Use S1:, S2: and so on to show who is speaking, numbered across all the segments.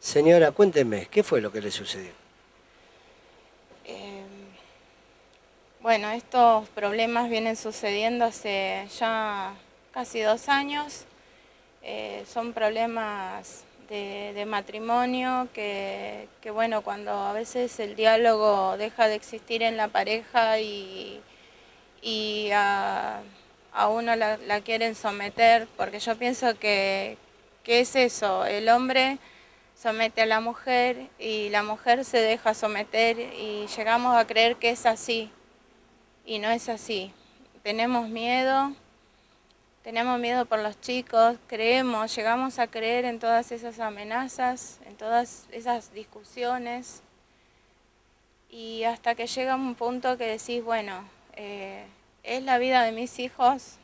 S1: Señora, cuénteme, ¿qué fue lo que le sucedió?
S2: Eh, bueno, estos problemas vienen sucediendo hace ya casi dos años. Eh, son problemas de, matrimonio que, bueno, cuando a veces el diálogo deja de existir en la pareja y, a, uno la, quieren someter, porque yo pienso que, que es eso, el hombre somete a la mujer y la mujer se deja someter y llegamos a creer que es así. Y no es así. Tenemos miedo, tenemos miedo por los chicos, creemos, llegamos a creer en todas esas amenazas, en todas esas discusiones. Y hasta que llega un punto que decís, bueno, eh, es la vida de mis hijos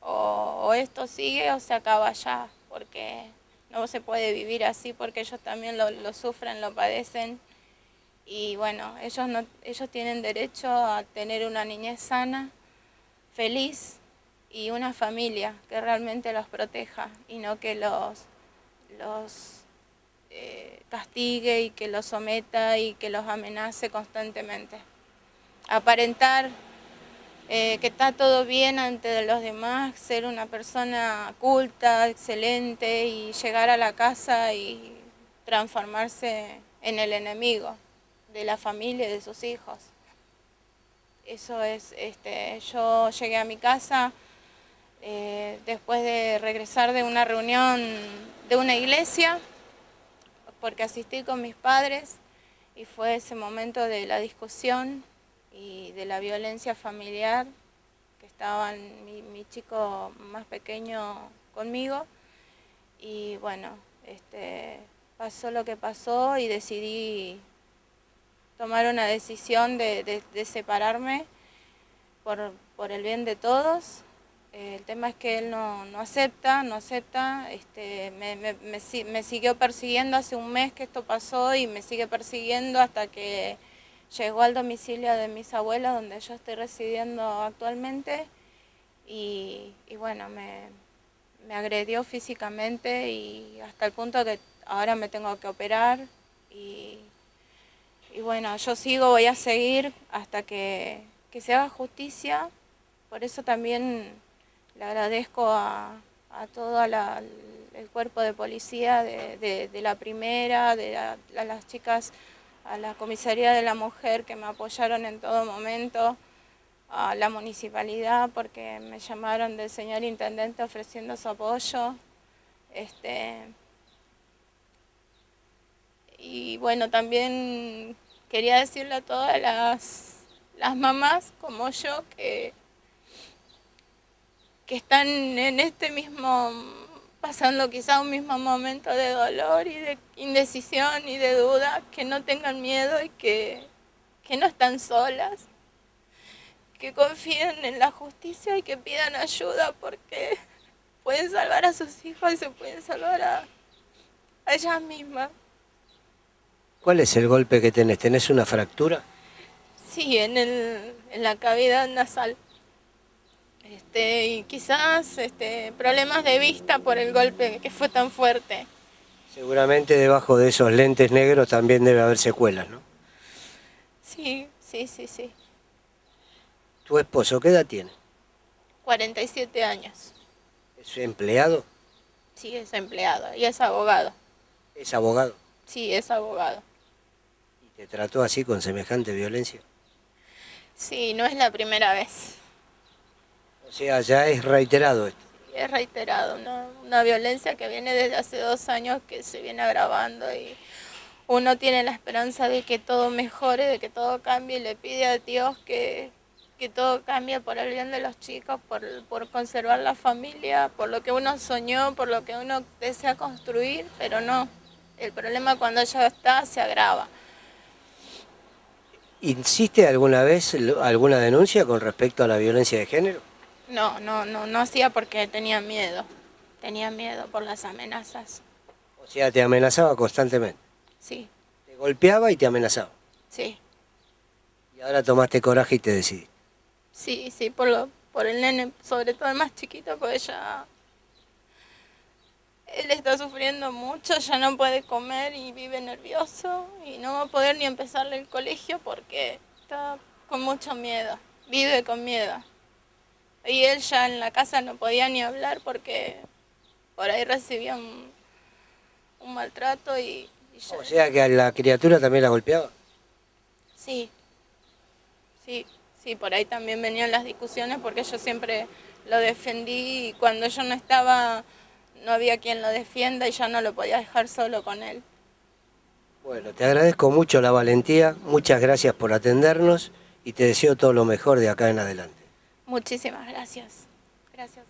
S2: o, esto sigue o se acaba ya, porque no se puede vivir así porque ellos también lo, lo sufren, lo padecen y bueno, ellos, no, ellos tienen derecho a tener una niñez sana, feliz y una familia que realmente los proteja y no que los, los eh, castigue y que los someta y que los amenace constantemente. Aparentar eh, que está todo bien ante los demás, ser una persona culta, excelente y llegar a la casa y transformarse en el enemigo de la familia y de sus hijos. Eso es, este, yo llegué a mi casa eh, después de regresar de una reunión de una iglesia, porque asistí con mis padres y fue ese momento de la discusión y de la violencia familiar, que estaban mi, mi chico más pequeño conmigo. Y bueno, este, pasó lo que pasó y decidí tomar una decisión de, separarme por, por el bien de todos. Eh, el tema es que él no, acepta, no acepta, este, me, siguió persiguiendo hace un mes que esto pasó y me sigue persiguiendo hasta que llegó al domicilio de mis abuelas donde yo estoy residiendo actualmente y, bueno, me, agredió físicamente y hasta el punto que ahora me tengo que operar y, bueno, yo sigo, voy a seguir hasta que, se haga justicia, por eso también le agradezco a, todo el cuerpo de policía de, la primera, de a las chicas, a la comisaría de la mujer que me apoyaron en todo momento, a la municipalidad porque me llamaron del señor intendente ofreciendo su apoyo. Este, y bueno, también quería decirle a todas las, las mamás como yo que que están en este mismo, pasando quizá un mismo momento de dolor y de indecisión y de duda, que no tengan miedo y que, que no están solas, que confíen en la justicia y que pidan ayuda porque pueden salvar a sus hijos y se pueden salvar a, ellas mismas.
S1: ¿Cuál es el golpe que tenés? ¿Tenés una fractura?
S2: Sí, en, el, en la cavidad nasal. Este, y quizás este, problemas de vista por el golpe que fue tan fuerte.
S1: Seguramente debajo de esos lentes negros también debe haber secuelas, ¿no?
S2: Sí, sí, sí, sí.
S1: ¿Tu esposo qué edad tiene?
S2: 47 años.
S1: ¿Es empleado?
S2: Sí, es empleado y es abogado.
S1: ¿Es abogado?
S2: Sí, es abogado.
S1: ¿Y te trató así con semejante violencia?
S2: Sí, no es la primera vez.
S1: O sea, ya es reiterado esto.
S2: Es reiterado, una violencia que viene desde hace dos años que se viene agravando y uno tiene la esperanza de que todo mejore, de que todo cambie y le pide a Dios que, todo cambie por el bien de los chicos, por, por conservar la familia, por lo que uno soñó, por lo que uno desea construir, pero no. El problema cuando ya está se agrava.
S1: ¿Insiste alguna vez alguna denuncia con respecto a la violencia de género?
S2: No, no, no, no hacía porque tenía miedo. Tenía miedo por las amenazas.
S1: O sea, te amenazaba constantemente.
S2: Sí.
S1: Te golpeaba y te amenazaba.
S2: Sí.
S1: Y ahora tomaste coraje y te decidiste.
S2: Sí, sí, por, lo, por el nene, sobre todo el más chiquito, porque ya él está sufriendo mucho, ya no puede comer y vive nervioso y no va a poder ni empezarle el colegio porque está con mucho miedo, vive con miedo. Y él ya en la casa no podía ni hablar porque por ahí recibía un, maltrato y,
S1: O sea que a la criatura también la golpeaba.
S2: Sí, sí, sí, por ahí también venían las discusiones porque yo siempre lo defendí y cuando yo no estaba no había quien lo defienda y ya no lo podía dejar solo con él.
S1: Bueno, te agradezco mucho la valentía, muchas gracias por atendernos y te deseo todo lo mejor de acá en adelante.
S2: Muchísimas gracias. Gracias